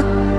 а?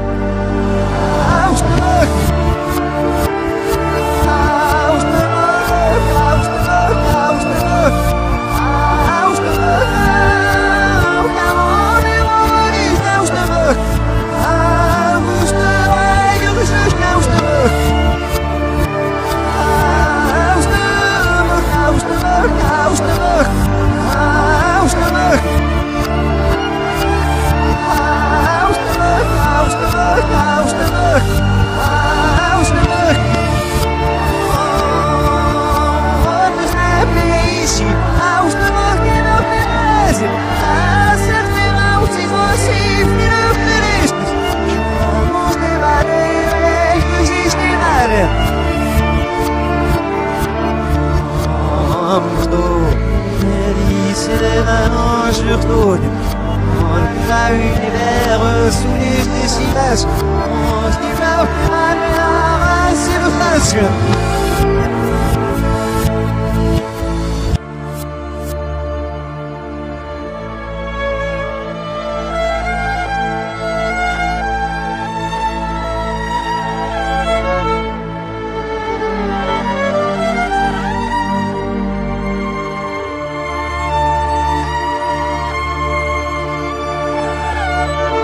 Música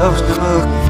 House the milk.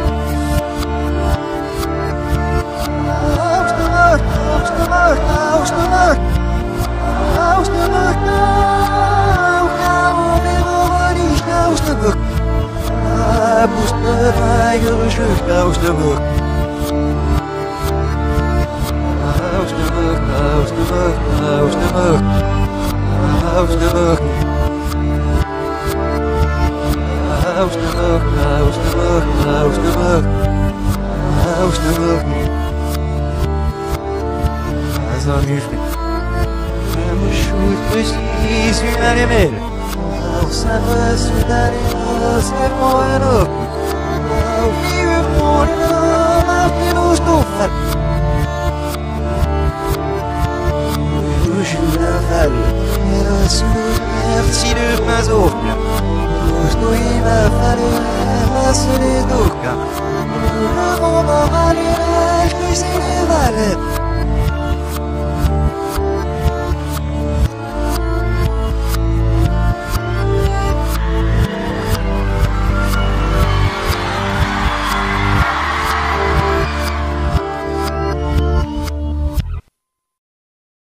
görüşür Kavuçlu bök Kavuçlu bök, kavuçlu bök, kavuçlu bök Kavuçlu souvenir si le oiseau blanc il va falloir les le à